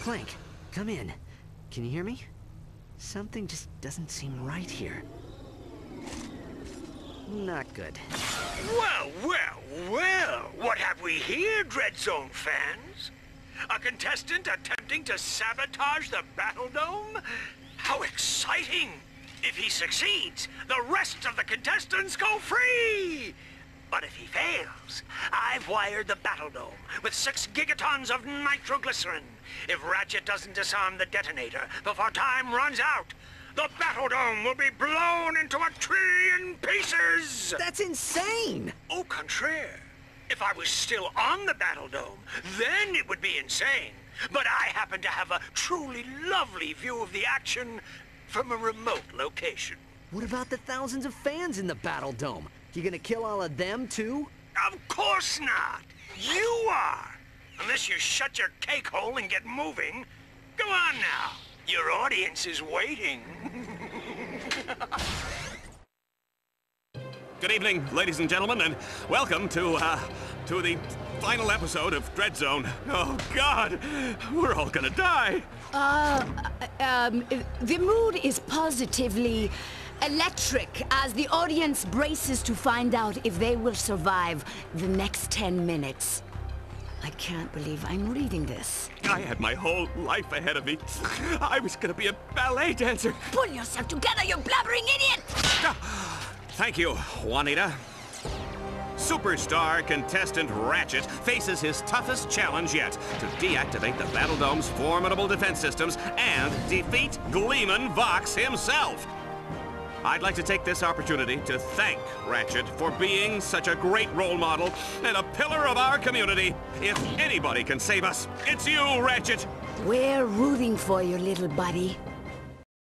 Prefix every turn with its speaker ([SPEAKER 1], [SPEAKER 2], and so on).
[SPEAKER 1] Clank, come in. Can you hear me? Something just doesn't seem right here. Not good.
[SPEAKER 2] Well, well, well! What have we here, DreadZone fans? A contestant attempting to sabotage the Battle Dome? How exciting! If he succeeds, the rest of the contestants go free! But if he fails, I've wired the Battle Dome with six gigatons of nitroglycerin. If Ratchet doesn't disarm the detonator before time runs out, the Battle Dome will be blown into a trillion pieces!
[SPEAKER 1] That's insane!
[SPEAKER 2] Au contraire. If I was still on the Battle Dome, then it would be insane. But I happen to have a truly lovely view of the action from a remote location.
[SPEAKER 1] What about the thousands of fans in the Battle Dome? You gonna kill all of them, too?
[SPEAKER 2] Of course not! You are! Unless you shut your cake hole and get moving. Go on now. Your audience is waiting.
[SPEAKER 3] Good evening, ladies and gentlemen, and welcome to, uh, to the final episode of DreadZone. Oh, God! We're all gonna die!
[SPEAKER 4] Uh, um, the mood is positively electric as the audience braces to find out if they will survive the next 10 minutes. I can't believe I'm reading this.
[SPEAKER 3] I had my whole life ahead of me. I was gonna be a ballet dancer.
[SPEAKER 4] Pull yourself together, you blabbering idiot!
[SPEAKER 3] Ah, thank you, Juanita. Superstar contestant Ratchet faces his toughest challenge yet to deactivate the Battle Dome's formidable defense systems and defeat Gleeman Vox himself. I'd like to take this opportunity to thank Ratchet for being such a great role model and a pillar of our community. If anybody can save us, it's you, Ratchet.
[SPEAKER 4] We're rooting for you, little buddy.